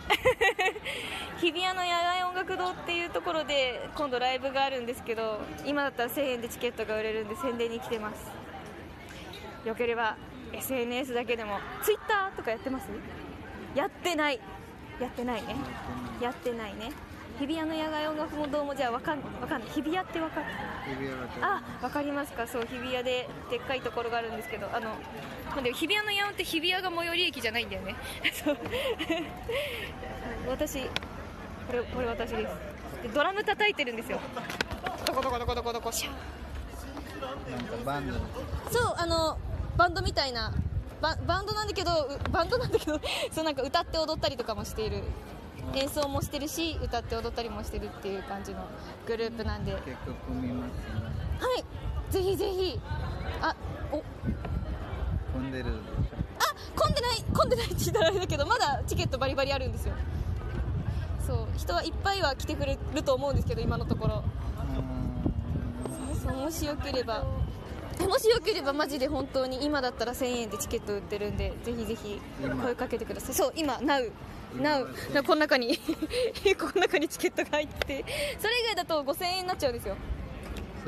日比谷の野外音楽堂っていうところで今度ライブがあるんですけど今だったら1000円でチケットが売れるんで宣伝に来てますよければ SNS だけでも Twitter とかやってます？やってない。やってないね。やってないね。日比谷の野外音楽堂もじゃあわかんわかんない。日比谷ってわかる？あわかりますか。そう日比谷ででっかいところがあるんですけどあのまあでも日比谷の野音って日比谷が最寄り駅じゃないんだよね。そう。私これこれ私です。でドラム叩いてるんですよ。どこどこどこどこどこ？シャなんかバンドの。そうあのバンドみたいなババンドなんだけどうバンドなんだけど そうなんか歌って踊ったりとかもしている。演奏もしてるし歌って踊ったりもしてるっていう感じのグループなんで。はい結構混みますね。ぜひぜひ。あお。混んでる。あ混んでない。混んでないって言ったらあれだけどまだチケットバリバリあるんですよ。そう。人はいっぱいは来てくれると思うんですけど今のところ。そうもしよければ。えもしよければマジで本当に今だったら1000円でチケット売ってるんでぜひぜひ声かけてください。そう今 NOW NOW な この中に この中にチケットが入っててそれ以外だと5000円になっちゃうんですよ。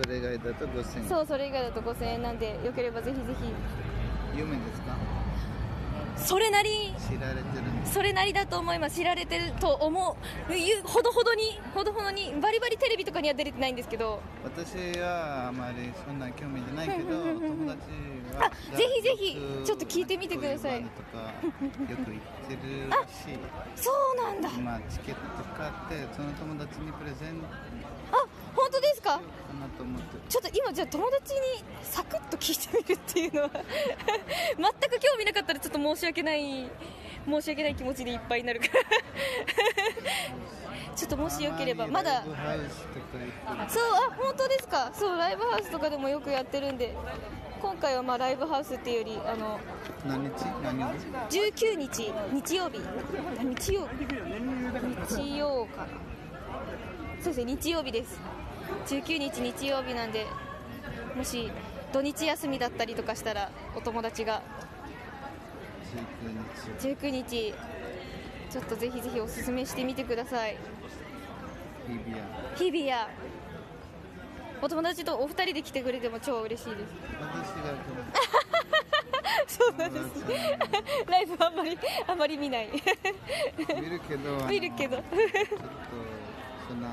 それ以外だと5000円。そうそれ以外だと5000円なんでよければぜひぜ有名ですか？ひそれなり知られてるそれなりだと思います。知られてると思う。いうほどほどにほどほどにバリバリテレビとかには出れてないんですけど。私はあまりそんな興味じゃないけど友達はあぜひぜひちょっと聞いてみてください。とかよく行ってるらしいそうなんだ。今チケット買ってその友達にプレゼントあ本当ですか？ちょっと今じゃあ友達にサクッと聞いてみるっていうのは。全く興味なかったらちょっと申し訳ない申し訳ない気持ちでいっぱいになるから。ちょっともしよければまだ。そうあ本当ですか？そうライブハウスとかでもよくやってるんで。今回はまあライブハウスっていうよりあの何日？何曜日？19日日曜日。日曜日曜かなそうですね日曜日です。19日日曜日なんでもし土日休みだったりとかしたらお友達が19日。19日ちょっとぜひぜひおすすめしてみてください。日比谷。お友達とお二人で来てくれても超嬉しいです。そうなんです。ライブあんまりあんまり見ない。見るけど見るけど。ちょっとそんな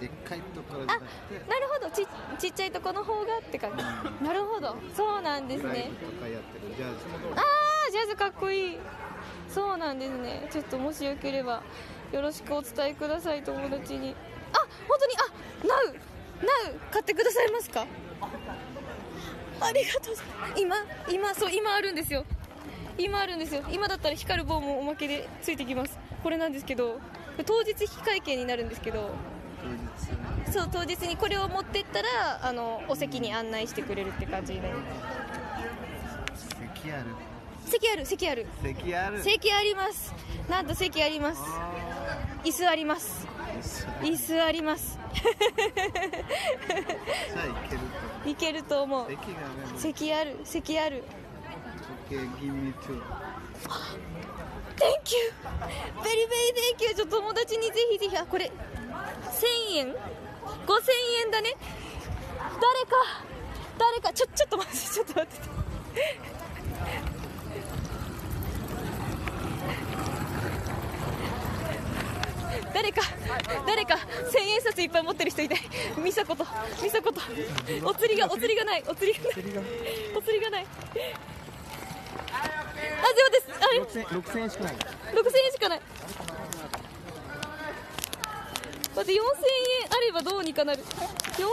でっかいところじゃなくて。なるほど。ちちっちゃいとこの方がって感じ。なるほど。そうなんですね。あージャズかっこいい。そうなんですね。ちょっともしよければよろしくお伝えください友達に。あ本当に？あナウ。ナウ買ってくださいますか？ありがとう今今そう今あるんですよ。今あるんですよ。今だったら光る棒もおまけでついてきます。これなんですけど当日引換券になるんですけど当日。そう当日にこれを持ってったらあのお席に案内してくれるって感じになります。席ある。席ある席ある。席ある。席あります。なんと席あります。椅子あります。椅子。あります。じゃあ行けると。いけると思う。席がある席ある席ある。OK give me two Thank you. ベリベリ Thank you. ちょっと友達にぜひぜひ。あこれ。1000円？5000円だね。誰か。誰か。ちょちょっと待って。ちょっと待って。誰か。誰か。千円札いっぱい持ってる人いない。美佐子と。美佐子と。お釣りがお釣りがない。お釣りがない。お釣りがない。あ、ゼロです。あれ？六千円しかない。六千円しかない。待って、四千円あればどうにかなる。四千円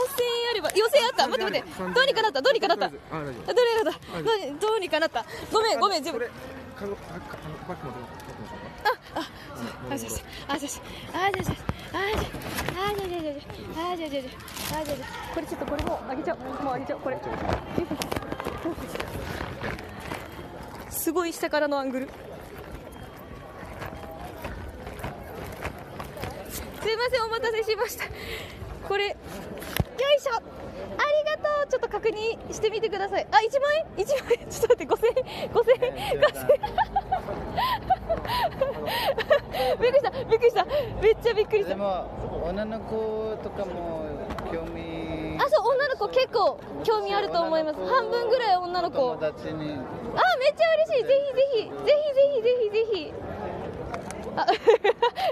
あれば、四千円あった？待って待って、どうにかなった？どうにかなった？あ、どれにかな。どうにかなった？ごめん、ごめん、全部。あ、あ、あ、あ、ああ、あ、あ、ああ、あ、あ、ああ、あ、ああ。あああちょっとこれもあげちゃうもうあげちゃうこれすごい下からのアングル。すいませんお待たせしました。これよいしょ。ありがとう。ちょっと確認してみてください。あ一1万円？1万円？ちょっと待って5000円？5000円？5000円？びっくりした。びっくりした。めっちゃびっくりした。でも女の子とかも興味あそう女の子結構興味あると思います。半分ぐらい女の子。友達にあめっちゃ嬉しい。ぜひぜひぜひぜひぜひぜひあ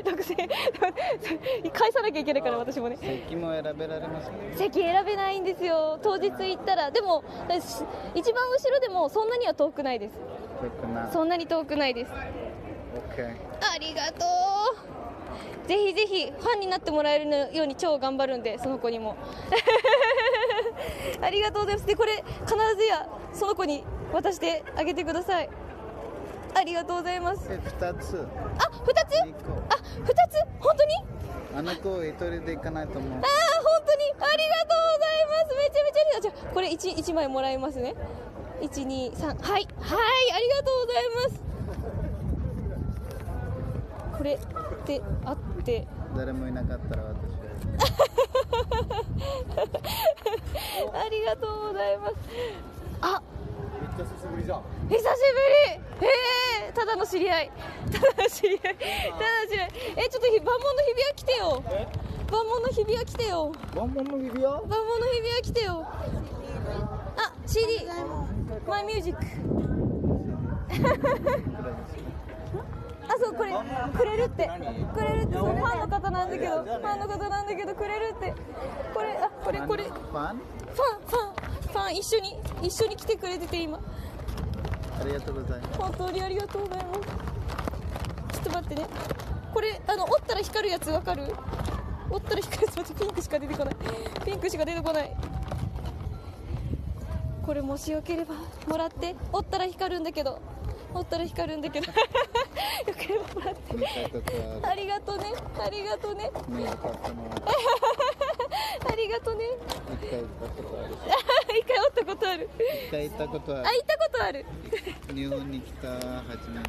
6000返さなきゃいけないから私もね席も選べられますか席選べないんですよ当日行ったらでも一番後ろでもそんなには遠くないですそんなに遠くないです OK ありがとうぜひぜひファンになってもらえるように超頑張るんでその子にもありがとうございますでこれ必ずやその子に渡してあげてください。ありがとうございます。え二つ。あ二つ？二個。あ二つ？本当に？あの子一人で行かないと思う。ああ本当に？ありがとうございます。めちゃめちゃありがとう。じゃあこれ一一枚もらいますね。一二三。はい。はいありがとうございます。これってあって。誰もいなかったら私 ありがとうございます。あ久しぶりじゃん。久しぶり。へえただの知り合い。ただの知り合い。ただの知り合い。えちょっとひ万門の日比谷来てよ。万門の日比谷来てよ。ワンモンの指輪万門の日比谷来てよ。あ CD マイミュー。ジックあそうこれくれるって。くれるってそうファンの方なんだけど。ファンの方なんだけどくれるって。これあこれこれ。ファン？ファンファンファン一緒に一緒に来てくれてて今。ありがとうございます。本当にありがとうございます。ちょっと待ってね。これあの折ったら光るやつわかる？折ったら光るやつ待ってピンクしか出てこない。ピンクしか出てこない。これもしよければもらって。折ったら光るんだけど。折ったら光るんだけど。よければもらって。ありがとうね。ありがとうねりがとうね。一回行ったことある。一回折ったことある。一回行ったことある。あ行ったことある。日本に来た初めの。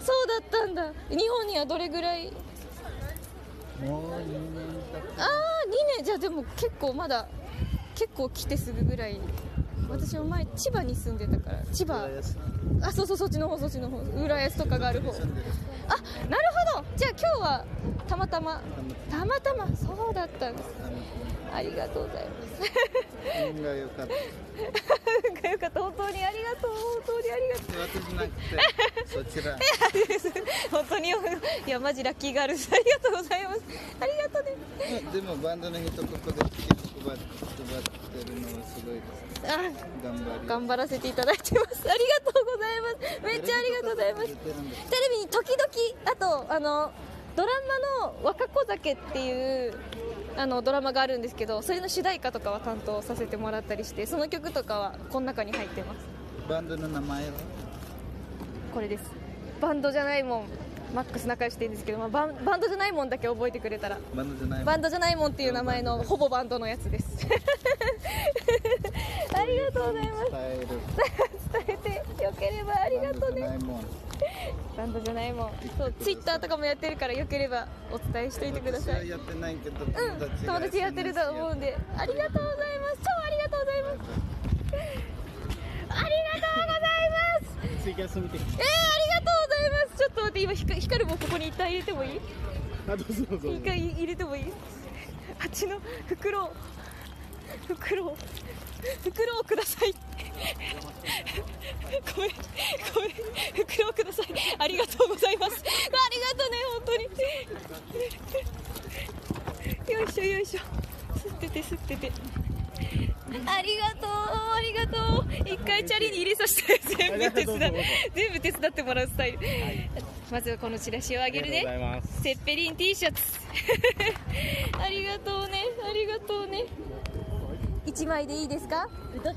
そうだったんだ。日本にはどれぐらい？もう2年経ああ2年。じゃあでも結構まだ結構来てすぐぐらい。私も前千葉に住んでたから。千葉。たあそうそうそっちの方そっちの方。浦安とかがある方。あなるほど。じゃあ今日はたまたま。たまたま？そうだったんですありがとうございます。運が良かった。運がよかった。本当にありがとう。本当にありがとう。私じゃなくて。そちら本当にいやマジラッキーガールズありがとうございます。ありがとうね。でもバンドの人ここでチケット配ってるのはすごいですあ頑張り。頑張らせていただいてます。ありがとうございます。めっちゃありがとうございます。テレビに時々あとあのドラマの「若子酒」っていうあのドラマがあるんですけどそれの主題歌とかは担当させてもらったりしてその曲とかはこの中に入ってます。バンドの名前は？これです。バンドじゃないもん。マックス仲良しって言うんですけど、まあ、バンバンドじゃないもんだけ覚えてくれたら。バンドじゃないバンドじゃないもんっていう名前のほぼバンドのやつです。ありがとうございます。伝える。伝えてよければありがとうね バンドじゃないもん。そうツイッターとかもやってるからよければお伝えしといてください。やってないけど友うん達友達やってると思うんで。ありがとうございます。超ありがとうございます。ありがとうございます。ツイキャス見てえー、ありがとうございます。ちょっと待って今ひか光る棒ここに一旦入れてもいい？あどうぞどうぞ。一回入れてもいい？あっちの袋。を袋。を袋をください。ごめんごめん。袋をください。ありがとうございます。ありがとうね本当に。よいしょよいしょ。吸ってて吸ってて。ありがとうありがとう。一回チャリに入れさせて全部手伝う全部手伝ってもらうスタイル。まずはこのチラシをあげるね。セッペリン T シャツ。ありがとうねありがとうね一枚でいいですか？とっ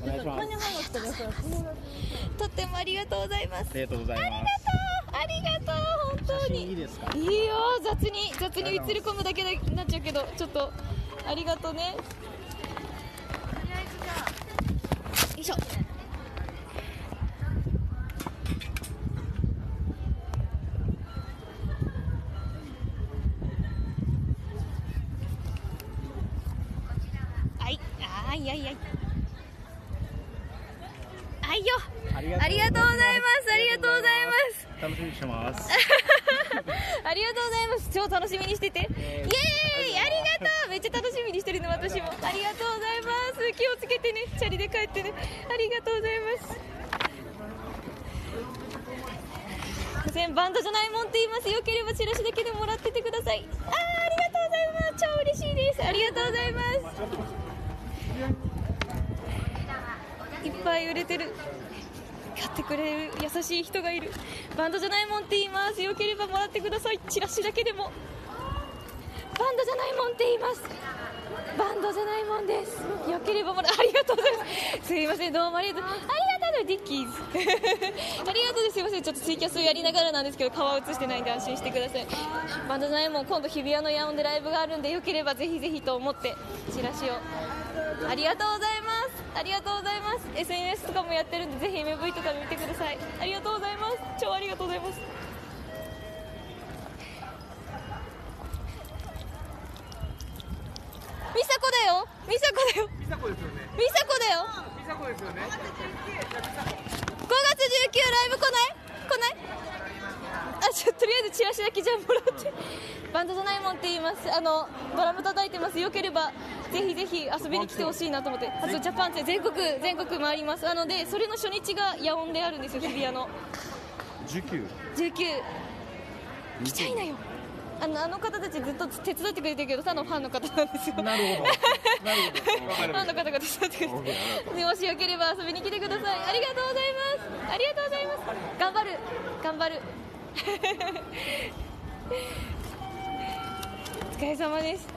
てもありがとうございます。ありがとう。ございますありがとう。本当に。いいですか？いいよ。雑に雑に映り込むだけになっちゃうけどちょっとありがとうねよいしょあいやいやいはいよ。ありがとうございます。ありがとうございます。楽しみにしてます。ありがとうございます。超楽しみにしてて。イエーイ。ありがとう。めっちゃ楽しみにしてるの私も。ありがとうございます。気をつけてね。チャリで帰ってね。ありがとうございます。全バンドじゃないもんって言います。よければチラシだけでもらっててくださいあーありがとうございます超嬉しいですありがとうございますいっぱい売れてる。買ってくれる優しい人がいる。バンドじゃないもんって言います。よければもらってください。チラシだけでも。バンドじゃないもんって言います。バンドじゃないもんです。よければもらありがとうございます。すいません。どうもありがとう。ありがとうディッキーズありがとうです。すいません。ちょっとツイキャスをやりながらなんですけど顔映してないんで安心してください。バンドザイモン今度日比谷のヤオンでライブがあるんでよければぜひぜひと思って。チラシを。ありがとうございます。ありがとうございます。SNS とかもやってるんでぜひ MV とか見てください。ありがとうございます。超ありがとうございます。ミサコだよ。ミサコだよ。美佐子ですよね。ミサコだよ。美佐子ですよね。5月19ライブ来ない？来ない？あちょとりあえずチラシだけじゃあもらって。バンドザナイモンって言います。あのドラム叩いてます。よければぜひぜひ遊びに来てほしいなと思って。あとジャパンって全国全国回ります。なのでそれの初日が野音であるんですよ日比谷の。19 19来ちゃいなよ。あのあの方たちずっと手伝ってくれてるけどただのファンの方なんですよ。なるほど。なるほど。ファンの方が手伝ってくれてでもしよければ遊びに来てください。ありがとうございます。ありがとうございます。頑張る。頑張るお疲れ様です。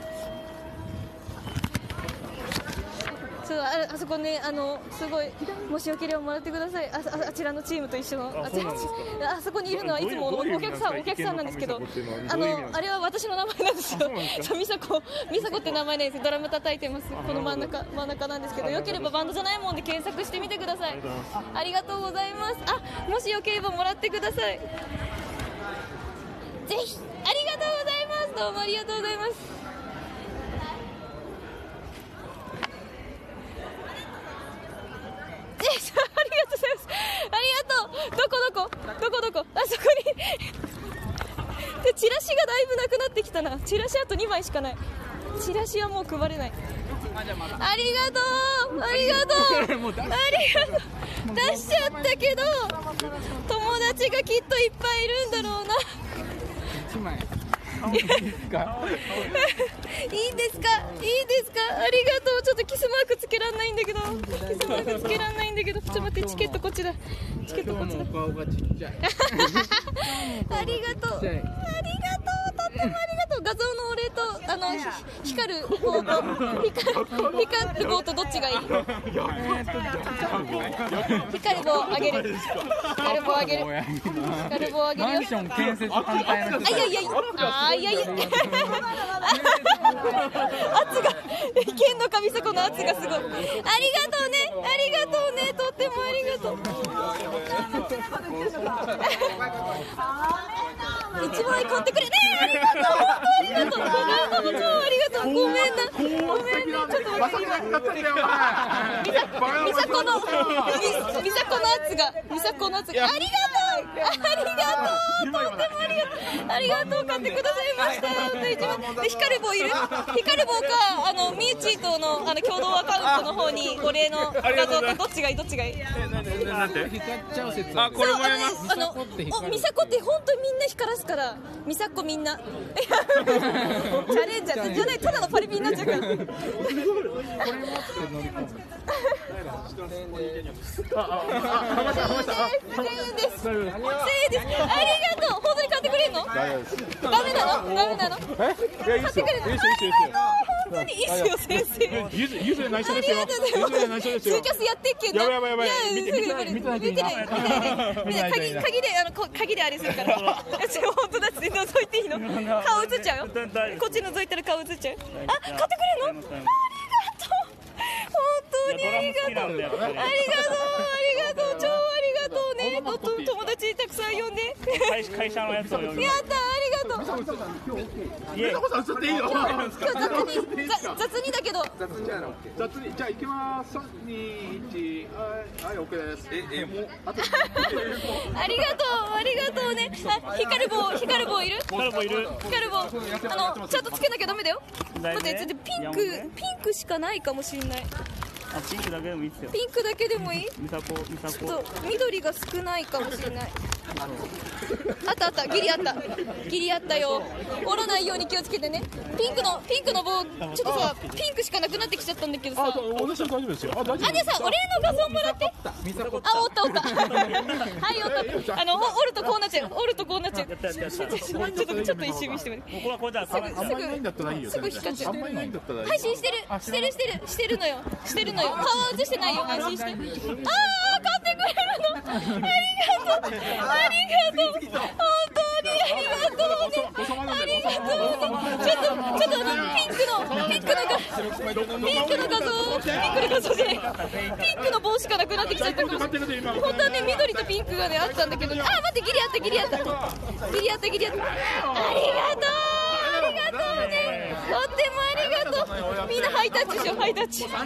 そうああそこねあのすごいもしよければもらってください。あああちらのチームと一緒の。ああそこにいるのはいつもお客さんお客さんなんですけど。あのあれは私の名前なんですよ。そう美佐子美佐子って名前なんですドラム叩いてます。この真ん中真ん中なんですけど。よければバンドじゃないもんで検索してみてください。ありがとうございます。あもしよければもらってくださいぜひありがとうございます。どうもありがとうございます。ありがとうございます。ありがとう。どこどこ？どこどこ？あそこに。でチラシがだいぶなくなってきたな。チラシあと2枚しかない。チラシはもう配れない。ありがとう。ありがとう。ありがとう。出しちゃったけど友達がきっといっぱいいるんだろうな。一枚 いいんですか？いいんですか？ありがとう。ちょっとキスマークつけらんないんだけど。キスマークつけらんないんだけど。ちょっと待ってチケットこっちだチケットこっちだ ありがとう。ありがとう。とってもありがとう画像のお礼とあの光る棒と光る光る棒とどっちがいい光る棒あげる光る棒あげる光る棒あげるよョン建設反対のあいやいやいやあいやいや圧が剣の神迫の圧がすごいありがとうねありがとうねとってもありがとう一枚買ってくれねりがとう本当ありがとう。ありがとう。超ありがとう。ごめんなごめんねちょっと待ってみさこのみみさこの圧が。みさこの圧が。ありが。とうありが。とうとってもありがとうありが。とう買ってくださいました本当一番で光る棒いる光る棒かあのみーちーとのあの共同アカウントの方にお礼の画像とどっちがいいどっちがいいなんて光っちゃう説あこれもらいますあの、お、美佐子って本当にみんな光らすから、美佐子みんな。チャレンジャーじゃない、ただのパリピになっちゃうから。ああああ浜下浜下あ千円です。千円です。ありがとう。本当に買ってくれんの。ダメなの。ダメなの。えいやいいっすよいいっすよいいっすよいいっすよ本当にいいっすよ、先生。ゆずゆずで内緒ですよゆずで。内緒ですよツイキャスやってっけんな。やばいやばいやばい見て見てない見てない見てない。見て。鍵鍵であの鍵であれするから。本当だって覗いていいの。顔映っちゃうよ。こっち覗いたら顔映っちゃう。あ、買ってくれんの？ありがとう。本当に ありがとう。ありがとう。ありがとう。超ありがとうね。もっと友達たくさん呼んで。会会社のやつを読みやったありがとう。いえさん映っていいの今日雑にざ雑にだけど。雑にじゃあ行きます三二一はいはいオッケーですええもうあとありがとうありがとうね。あ光る棒光る棒いる？カルボいる光る棒あのちゃんとつけなきゃダメだよ。だってちょっとピンクピンクしかないかもしんない。that あピンクだけでもいいっすよ。ピンクだけでもいい？みさこみさこちょっと緑が少ないかもしれない。あったあったギリあった。ギリあったよ。折らないように気をつけてね。ピンクのピンクの棒ちょっとさピンクしかなくなってきちゃったんだけどさ。あ私は大丈夫ですよ。あ大丈夫あじゃあさお礼の画像もらって。あ折った折った。はい折った。あのお折るとこうなっちゃう。折るとこうなっちゃう。ちょっとちょっと一瞬見してもらって。これはこれじゃあすぐあんまりないんだったらいいよ。すぐ光っちゃう。配信してる。してるしてる。してるのよ。してるのよ顔映してないよ安心してあー買ってくれありがとう。ありがとう本当にありがとうねありがとうねちょっとちょっとあのピンクのピンクのがピンクの画像ピンクの画像じゃないピンクの帽子がなくなってきちゃったから本当はね緑とピンクがねあったんだけどあ待ってギリあったギリあったギリあったギリあったありがとうありがとうねってもありがとう。みんなハイタッチしようハイタッチ。イエーイ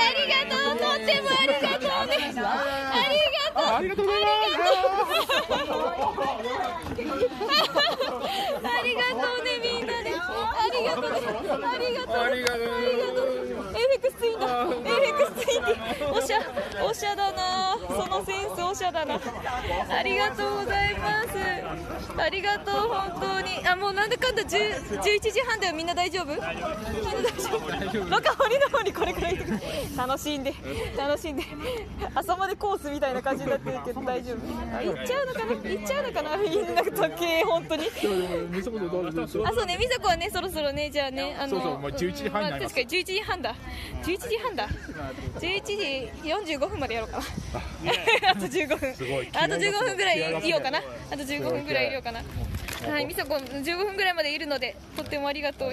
ありがとうとってもありがとうねありがとうありがとうありがとうね。みんなねありがとう。ねありがとう。ありがとうフェクスツインだエフェクスツインっておしゃおしゃだな。そのセンスおしゃだな。ありがとうございます。ありがとう本当に。あもうなんだかんだ10 11時半だよ。みんな大丈夫？みんな大丈夫。若森の方にこれくらい楽しんで。楽しんで。朝までコースみたいな感じになってるけど大丈夫。あ行っちゃうのかな？行っちゃうのかな？みんな時計本当に。あそうね。美佐子はねそろそろねじゃあねあのそうそうもう11時半になります。あ確かに11時半だ11時半だ。11時45分までやろうかな。あと15分。ごい。あと15分ぐらいいようかな。あと15分ぐらいいようかな。はい、みそこ15分ぐらいまでいるのでとってもありがとう。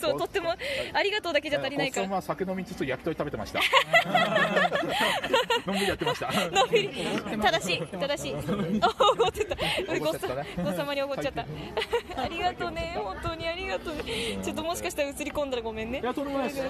そうとってもありがとうだけじゃ足りないから。は酒飲みつつ焼き鳥食べてました。のんびりやってました。のんびり正しい正しい。おってた。ごさご様におごっちゃった。ありがとうね。本当にありがとう。ねちょっともしかしたら映り込んだらごめんね。いやとんでもないです。こ